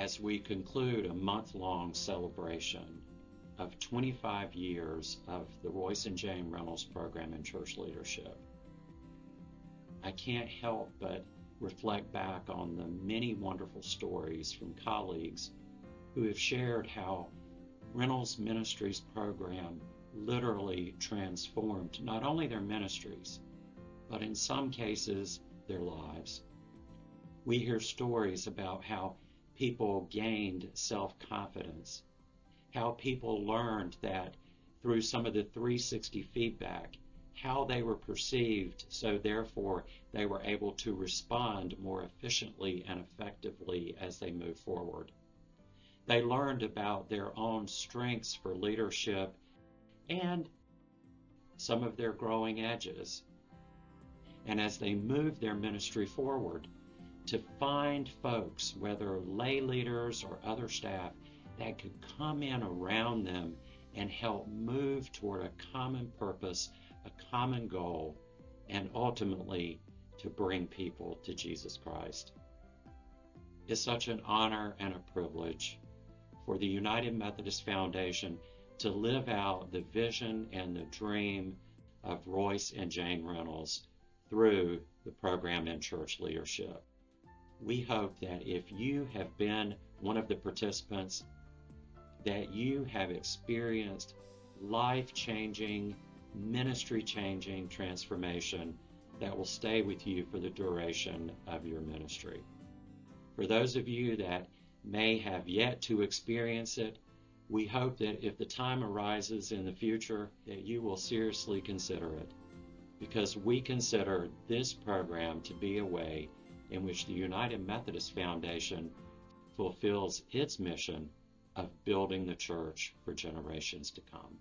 as we conclude a month long celebration of 25 years of the Royce and Jane Reynolds program in church leadership. I can't help but reflect back on the many wonderful stories from colleagues who have shared how Reynolds Ministries program literally transformed not only their ministries, but in some cases, their lives. We hear stories about how people gained self confidence, how people learned that through some of the 360 feedback, how they were perceived, so therefore they were able to respond more efficiently and effectively as they move forward. They learned about their own strengths for leadership and some of their growing edges. And as they moved their ministry forward, to find folks, whether lay leaders or other staff, that could come in around them and help move toward a common purpose, a common goal, and ultimately to bring people to Jesus Christ. It's such an honor and a privilege for the United Methodist Foundation to live out the vision and the dream of Royce and Jane Reynolds through the program in church leadership. We hope that if you have been one of the participants that you have experienced life changing, ministry changing transformation that will stay with you for the duration of your ministry. For those of you that may have yet to experience it, we hope that if the time arises in the future that you will seriously consider it because we consider this program to be a way in which the United Methodist Foundation fulfills its mission of building the church for generations to come.